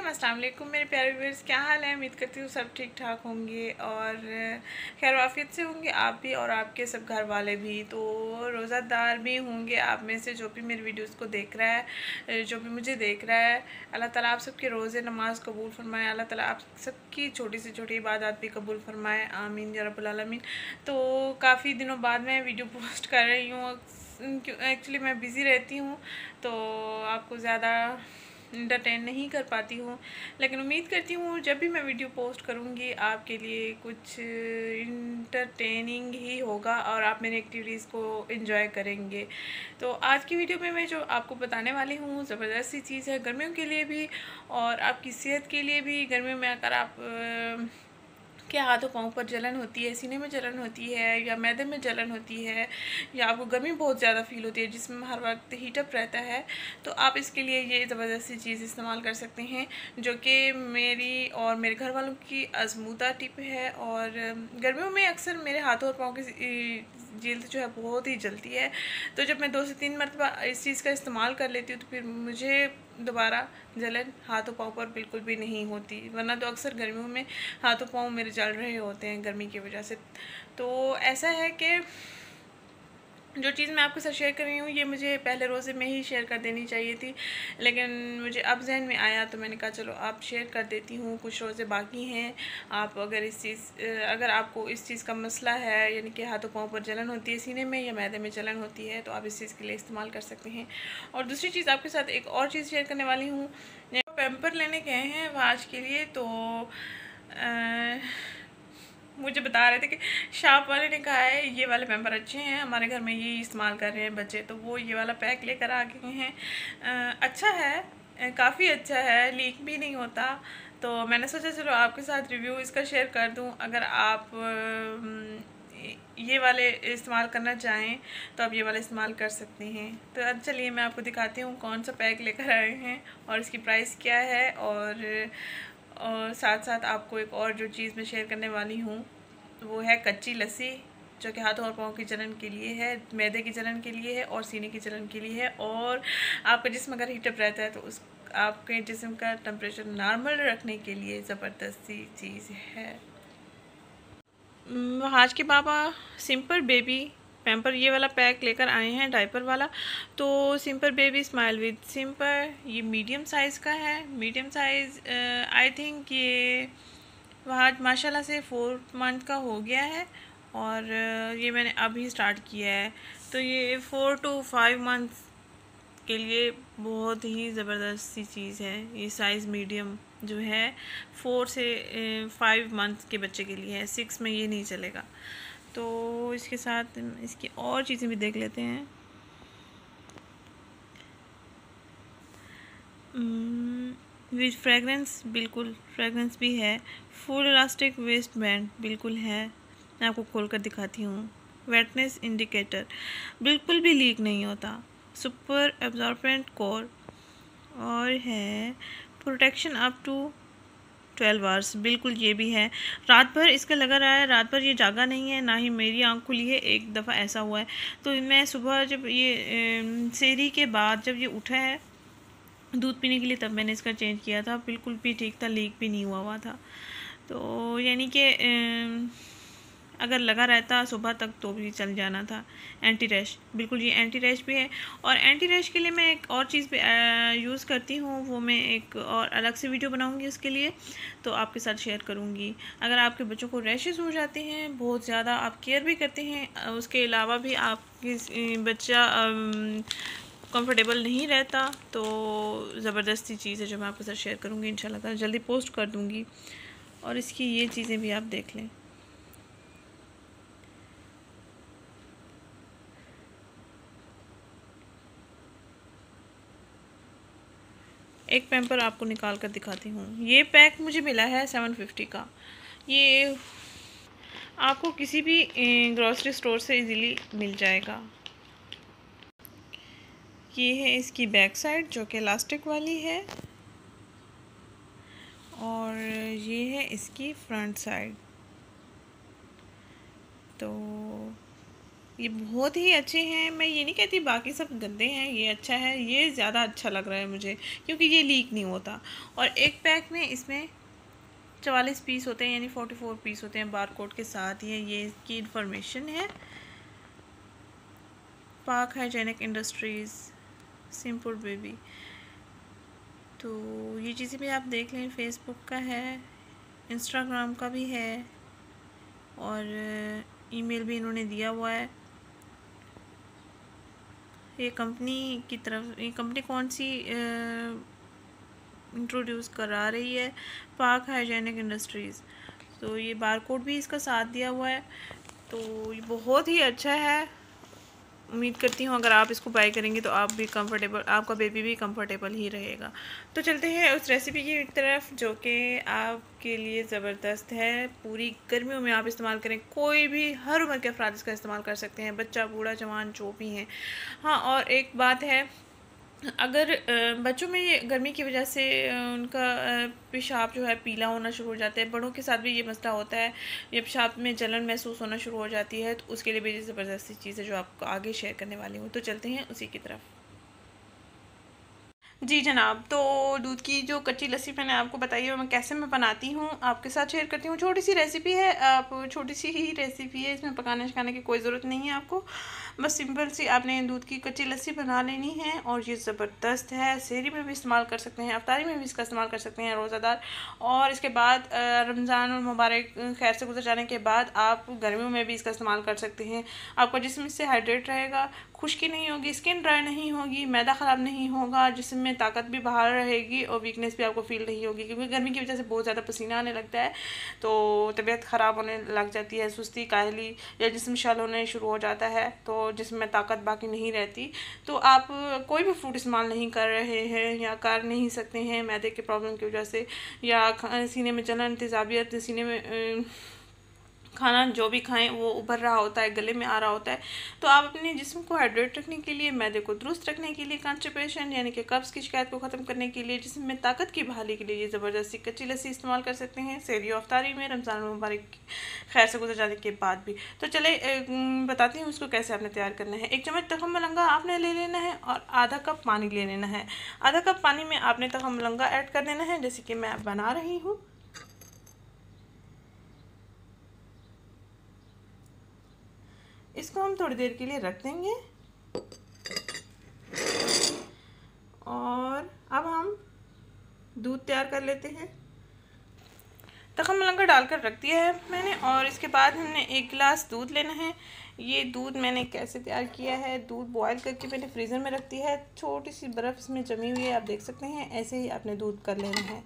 अस्सलाम वालेकुम मेरे प्यारे व्यूअर्स, क्या हाल है? उम्मीद करती हूँ सब ठीक ठाक होंगे और, खैर वाफियत से होंगे आप भी और आपके सब घर वाले भी। तो रोज़ादार भी होंगे आप में से जो भी मेरे वीडियोस को देख रहा है जो भी मुझे देख रहा है। अल्लाह ताला आप सबके रोज़े नमाज़ कबूल फरमाए, अल्लाह ताला आप सबकी छोटी से छोटी इबादत भी कबूल फरमाए, आमीन या रबालमीन तो काफ़ी दिनों बाद मैं वीडियो पोस्ट कर रही हूँ एक्चुअली मैं बिज़ी रहती हूँ तो आपको ज़्यादा इंटरटेन नहीं कर पाती हूँ। लेकिन उम्मीद करती हूँ, जब भी मैं वीडियो पोस्ट करूँगी, आपके लिए कुछ इंटरटेनिंग ही होगा और आप मेरी एक्टिविटीज़ को इन्जॉय करेंगे। तो आज की वीडियो में मैं जो आपको बताने वाली हूँ ज़बरदस्त सी चीज़ है, गर्मियों के लिए भी और आपकी सेहत के लिए भी। गर्मियों में अगर आप के हाथों पाँव पर जलन होती है, सीने में जलन होती है या मैदे में जलन होती है या आपको गर्मी बहुत ज़्यादा फील होती है जिसमें हर वक्त हीटअप रहता है तो आप इसके लिए ये ज़बरदस्ती चीज़ इस्तेमाल कर सकते हैं, जो कि मेरी और मेरे घर वालों की आजमूदा टिप है और गर्मियों में अक्सर मेरे हाथों और पाँव की जल्द जो है बहुत ही जलती है। तो जब मैं दो से तीन मरतबा इस चीज़ का इस्तेमाल कर लेती हूँ तो फिर मुझे दोबारा जलन हाथों पाँव पर बिल्कुल भी नहीं होती। वरना तो अक्सर गर्मियों में हाथों पाँव मेरे जल रहे होते हैं, गर्मी की वजह से। तो ऐसा है कि जो चीज़ मैं आपके साथ शेयर कर रही हूँ ये मुझे पहले रोज़े में ही शेयर कर देनी चाहिए थी। लेकिन मुझे अब जहन में आया तो मैंने कहा चलो आप शेयर कर देती हूँ कुछ रोज़े बाकी हैं। आप अगर इस चीज़ अगर आपको इस चीज़ का मसला है यानी कि हाथों पाँव पर जलन होती है सीने में या मैदे में जलन होती है तो आप इस चीज़ के लिए इस्तेमाल कर सकते हैं। और दूसरी चीज़ आपके साथ एक और चीज़ शेयर करने वाली हूँ। पैम्पर लेने गए हैं आज के लिए तो आ, मुझे बता रहे थे कि शॉप वाले ने कहा है, ये वाले मेंबर अच्छे हैं, हमारे घर में ये इस्तेमाल कर रहे हैं बच्चे तो वो ये वाला पैक लेकर आ गए हैं। अच्छा है काफ़ी अच्छा है लीक भी नहीं होता। तो मैंने सोचा, चलो आपके साथ रिव्यू इसका शेयर कर दूँ। अगर आप ये वाले इस्तेमाल करना चाहें तो आप ये वाले इस्तेमाल कर सकते हैं। तो अब चलिए मैं आपको दिखाती हूँ कौन सा पैक लेकर आए हैं और इसकी प्राइस क्या है और और साथ साथ आपको एक और जो चीज़ मैं शेयर करने वाली हूँ वो है कच्ची लस्सी, जो कि हाथों और पाँव की जलन के लिए है, मैदे की जलन के लिए है और सीने की जलन के लिए है और आपका जिसम अगर हीटअप रहता है तो उस, आपके जिसम का टेम्परेचर नॉर्मल रखने के लिए ज़बरदस्ती चीज़ है। आज के बाबा सिंपल बेबी पैम्पर ये वाला पैक लेकर आए हैं डाइपर वाला। तो simple baby smile with simple ये मीडियम साइज़ का है। मीडियम साइज़ आई थिंक ये वहाँ माशाल्लाह से फोर मंथ का हो गया है और ये मैंने अभी स्टार्ट किया है। तो ये फ़ोर टू फाइव मंथ के लिए बहुत ही ज़बरदस्त सी चीज़ है। ये साइज़ मीडियम जो है फ़ोर से फाइव मंथ के बच्चे के लिए है। सिक्स में ये नहीं चलेगा। तो इसके साथ इसकी और चीज़ें भी देख लेते हैं। विथ फ्रेगरेंस, बिल्कुल, फ्रेगरेंस भी है। फुल इलास्टिक वेस्ट बैंड, बिल्कुल है। मैं आपको खोल कर दिखाती हूँ। वेटनेस इंडिकेटर, बिल्कुल भी लीक नहीं होता। सुपर एब्जॉर्बेंट कोर और है। Protection up to twelve hours, बिल्कुल ये भी है। रात भर इसका लगा रहा है, रात भर ये जागा नहीं है, ना ही मेरी आँख खुली है, एक दफ़ा ऐसा हुआ है। तो मैं सुबह जब ये सेरी के बाद जब ये उठा है दूध पीने के लिए तब मैंने इसका चेंज किया था। बिल्कुल भी ठीक था लीक भी नहीं हुआ हुआ था। तो यानी कि अगर लगा रहता सुबह तक तो भी चल जाना था। एंटी रैश बिल्कुल ये एंटी रैश भी है। और एंटी रैश के लिए मैं एक और चीज़ भी यूज़ करती हूँ। वो मैं एक और अलग से वीडियो बनाऊँगी उसके लिए। तो आपके साथ शेयर करूँगी। अगर आपके बच्चों को रैशेज़ हो जाते हैं, बहुत ज़्यादा आप केयर भी करते हैं उसके अलावा भी आपकी बच्चा कंफर्टेबल नहीं रहता तो ज़बरदस्ती चीज़ है जो मैं आपके साथ शेयर करूँगी इन जल्दी पोस्ट कर दूँगी। और इसकी ये चीज़ें भी आप देख लें। एक पेम्पर आपको निकाल कर दिखाती हूँ। ये पैक मुझे मिला है सेवन फिफ्टी का। ये आपको किसी भी ग्रॉसरी स्टोर से इजीली मिल जाएगा। ये है इसकी बैक साइड, जो कि इलास्टिक वाली है। और ये है इसकी फ्रंट साइड तो ये बहुत ही अच्छे हैं। मैं ये नहीं कहती बाकी सब गंदे हैं, ये अच्छा है। ये ज़्यादा अच्छा लग रहा है मुझे, क्योंकि ये लीक नहीं होता। और एक पैक में इसमें चवालीस पीस होते हैं, यानी फोर्टी फोर पीस होते हैं बार कोड के साथ। ही ये इसकी इन्फॉर्मेशन है। पाक हाइजेनिक इंडस्ट्रीज़ सिंपल बेबी। तो ये चीज़ें भी आप देख लें फेसबुक का है इंस्टाग्राम का भी है, और ईमेल भी इन्होंने दिया हुआ है। ये कंपनी की तरफ़, ये कंपनी कौन सी इंट्रोड्यूस करा रही है? पाक हाइजेनिक इंडस्ट्रीज़ तो ये बारकोड भी इसका साथ दिया हुआ है। तो ये बहुत ही अच्छा है। उम्मीद करती हूँ, अगर आप इसको बाई करेंगे तो आप भी कंफर्टेबल आपका बेबी भी कंफर्टेबल ही रहेगा। तो चलते हैं उस रेसिपी की तरफ़, जो कि आपके लिए ज़बरदस्त है। पूरी गर्मियों में आप इस्तेमाल करें, कोई भी हर उम्र के अफराद इसका इस्तेमाल कर सकते हैं। बच्चा, बूढ़ा, जवान, जो भी हैं। हाँ और एक बात है अगर बच्चों में गर्मी की वजह से उनका पेशाब जो है पीला होना शुरू हो जाता है, बड़ों के साथ भी ये मसला होता है जब पेशाब में जलन महसूस होना शुरू हो जाती है तो उसके लिए भी ज़बरदस्ती चीज़ें जो आपको आगे शेयर करने वाली हूँ तो चलते हैं उसी की तरफ़। जी जनाब तो दूध की जो कच्ची लस्सी मैंने आपको बताई है मैं कैसे मैं बनाती हूँ, आपके साथ शेयर करती हूँ। छोटी सी रेसिपी है, आप छोटी सी ही रेसिपी है, इसमें पकाने शकाने की कोई ज़रूरत नहीं है आपको। बस सिंपल सी आपने दूध की कच्ची लस्सी बना लेनी है और ये ज़बरदस्त है शहरी में भी इस्तेमाल कर सकते हैं, अफ्तारी में भी इसका इस्तेमाल कर सकते हैं रोज़ादार। और इसके बाद रमज़ान और मुबारक, खैर से गुजर जाने के बाद आप गर्मियों में भी इसका इस्तेमाल कर सकते हैं। आपका जिसम इससे हाइड्रेट रहेगा खुश्की नहीं होगी स्किन ड्राई नहीं होगी, मैदा ख़राब नहीं होगा, जिसमें ताकत भी बाहर रहेगी और वीकनेस भी आपको फील नहीं होगी, क्योंकि गर्मी की वजह से बहुत ज़्यादा पसीना आने लगता है तो तबीयत ख़राब होने लग जाती है, सुस्ती, काहली या जिसम शल होने शुरू हो जाता है तो जिसम में ताकत बाकी नहीं रहती तो आप कोई भी फ्रूट इस्तेमाल नहीं कर रहे हैं या कर नहीं सकते हैं मैदे के प्रॉब्लम की वजह से, या सीने में जलन, तेजाबियत, सीने में खाना जो भी खाएँ, वो उभर रहा होता है, गले में आ रहा होता है। तो आप अपने जिस्म को हाइड्रेट रखने के लिए, मैदे को दुरुस्त रखने के लिए, कॉन्स्टिपेशन यानी कि कब्ज़ की शिकायत को ख़त्म करने के लिए, जिसम में ताकत की बहाली के लिए ज़बरदस्ती कच्ची लस्सी इस्तेमाल कर सकते हैं। सेरी अफ्तारी में रमज़ान मुबारक खैर से गुजर जाने के बाद भी। तो चले बताती हूँ उसको कैसे आपने तैयार करना है। एक चम्मच तखम मलंगा आपने ले लेना है और आधा कप पानी ले लेना है। आधा कप पानी में आपने तखम मलंगा ऐड कर देना है, जैसे कि मैं बना रही हूँ। इसको हम थोड़ी देर के लिए रख देंगे। और अब हम दूध तैयार कर लेते हैं। तखम मलंगा डालकर रख दिया है मैंने और इसके बाद हमने एक गिलास दूध लेना है। ये दूध मैंने कैसे तैयार किया है? दूध बॉयल करके मैंने फ्रीज़र में रख दिया है। छोटी सी बर्फ़ इसमें जमी हुई है, आप देख सकते हैं, ऐसे ही आपने दूध कर लेना है।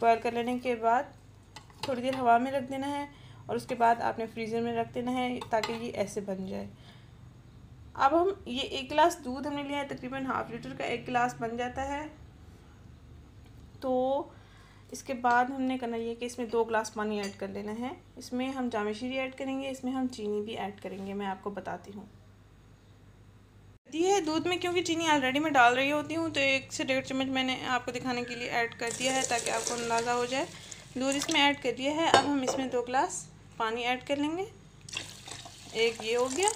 बॉयल कर लेने के बाद थोड़ी देर हवा में रख देना है। और उसके बाद आपने फ्रीज़र में रख देना है ताकि ये ऐसे बन जाए। अब हम ये एक गिलास दूध हमने लिया है, तकरीबन हाफ़ लीटर का एक गिलास बन जाता है। तो इसके बाद हमने करना ये कि इसमें दो गिलास पानी ऐड कर लेना है। इसमें हम जाम शीरी ऐड करेंगे, इसमें हम चीनी भी ऐड करेंगे, मैं आपको बताती हूँ। दी है दूध में क्योंकि चीनी ऑलरेडी मैं डाल रही होती हूँ तो एक से डेढ़ चम्मच मैंने आपको दिखाने के लिए ऐड कर दिया है ताकि आपको अंदाज़ा हो जाए। दूध इसमें ऐड कर दिया है, अब हम इसमें दो गिलास पानी ऐड कर लेंगे। एक ये हो गया।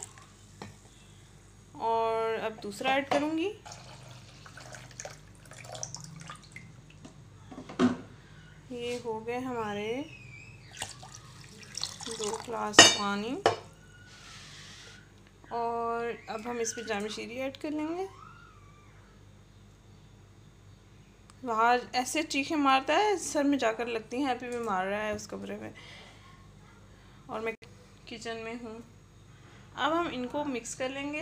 और अब दूसरा ऐड करूँगी। ये हो गए हमारे दो ग्लास पानी। और अब हम इस पर जाम शीरी ऐड कर लेंगे। बाहर ऐसे चीखे मारता है, सर में जाकर लगती हैं, अभी भी मार रहा है उस कमरे में। और मैं किचन में हूँ। अब हम इनको मिक्स कर लेंगे।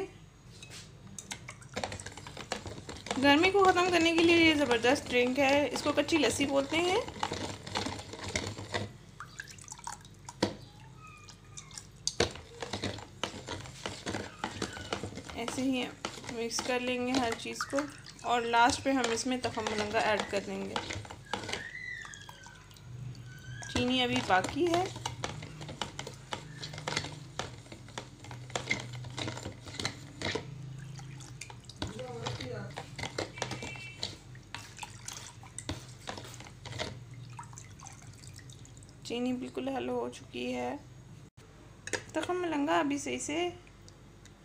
गर्मी को ख़त्म करने के लिए ये ज़बरदस्त ड्रिंक है। इसको कच्ची लस्सी बोलते हैं। ऐसे ही मिक्स कर लेंगे हर चीज़ को। और लास्ट पे हम इसमें तखम मलंगा ऐड कर देंगे। चीनी अभी बाकी है। चीनी बिल्कुल हल हो चुकी है। तखम मलंगा अभी सही से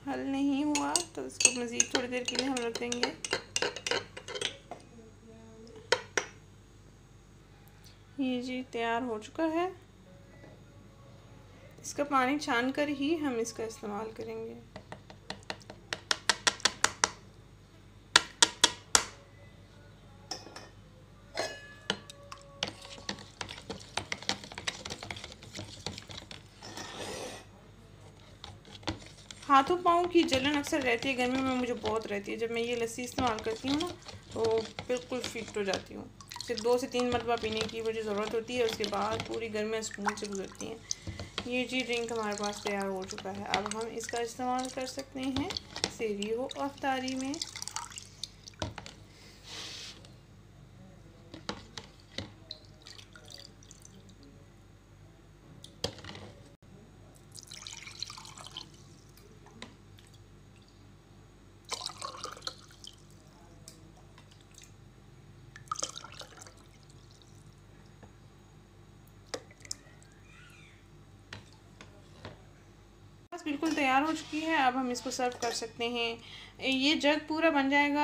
हल नहीं हुआ तो इसको मज़ीद थोड़ी देर के लिए हम रख देंगे। ये जी तैयार हो चुका है। इसका पानी छान कर ही हम इसका इस्तेमाल करेंगे। हाथों पाँव की जलन अक्सर रहती है गर्मी में मुझे बहुत रहती है। जब मैं ये लस्सी इस्तेमाल करती हूँ ना तो बिल्कुल फिट हो जाती हूँ। सिर्फ़ दो से तीन मरतबा पीने की मुझे ज़रूरत होती है, उसके बाद पूरी गर्मियाँ सुकून से गुजरती हैं। ये जी ड्रिंक हमारे पास तैयार हो चुका है। अब हम इसका इस्तेमाल कर सकते हैं। सेरी हो अफ्तारी में। बिल्कुल तैयार हो चुकी है, अब हम इसको सर्व कर सकते हैं। ये जग पूरा बन जाएगा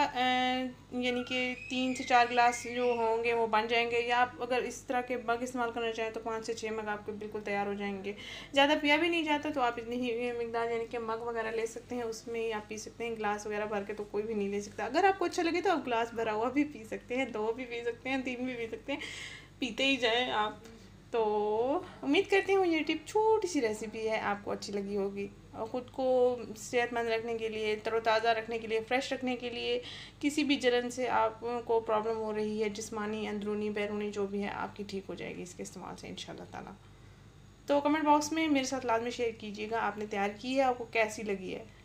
यानी कि तीन से चार गिलास जो होंगे वो बन जाएँगे। या आप अगर इस तरह के मग इस्तेमाल करना चाहें तो पाँच से छः मग आपके बिल्कुल तैयार हो जाएँगे। ज़्यादा पिया भी नहीं जाता तो आप इतनी ही मकदार, यानी कि मग वगैरह ले सकते हैं। उसमें ही आप पी सकते हैं गिलास वगैरह भर के तो कोई भी नहीं ले सकता। अगर आपको अच्छा लगे तो आप गिलास भरा हुआ भी पी सकते हैं, दो भी पी सकते हैं, तीन भी पी सकते हैं। पीते ही जाएँ आप। तो उम्मीद करती हूँ ये टिप छोटी सी रेसिपी है, आपको अच्छी लगी होगी। और ख़ुद को सेहतमंद रखने के लिए, तरोताज़ा रखने के लिए फ़्रेश रखने के लिए किसी भी जलन से आपको प्रॉब्लम हो रही है, जिसमानी, अंदरूनी, बैरूनी जो भी है, आपकी ठीक हो जाएगी इसके इस्तेमाल से इन ताला। तो कमेंट बॉक्स में मेरे साथ लाजमी शेयर कीजिएगा, आपने तैयार की है, आपको कैसी लगी है?